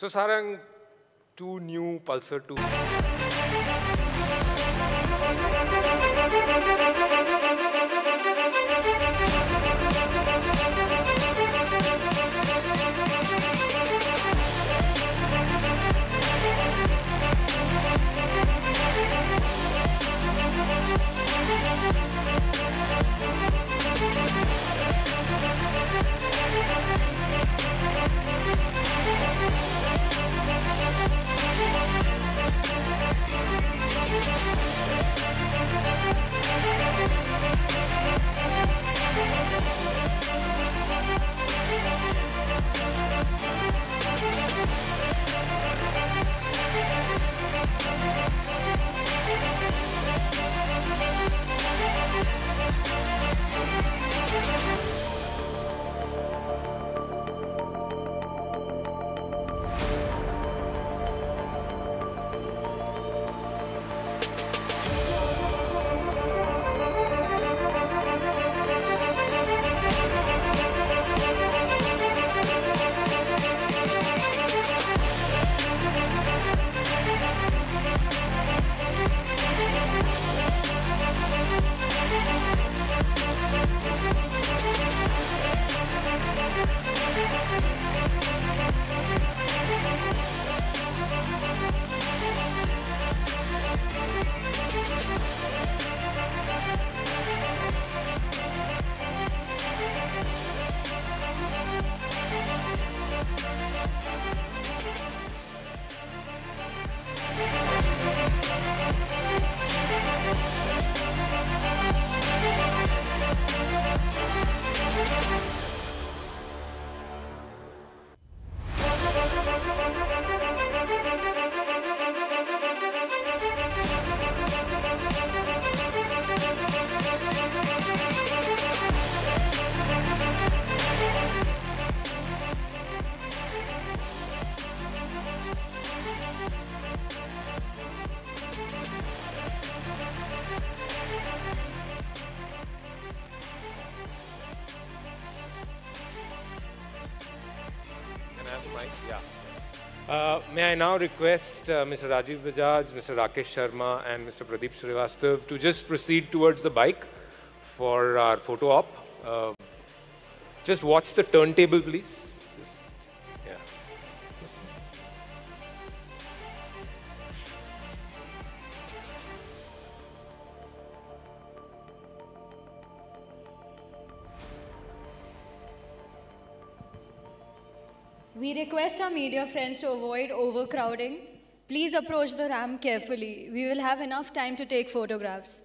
So Sarang, two new Pulsar 2. Mic? Yeah. Uh, may I now request uh, Mr. Rajiv Bajaj, Mr. Rakesh Sharma, and Mr. Pradeep Srivastav to just proceed towards the bike for our photo op. Uh, just watch the turntable, please. We request our media friends to avoid overcrowding. Please approach the ramp carefully. We will have enough time to take photographs.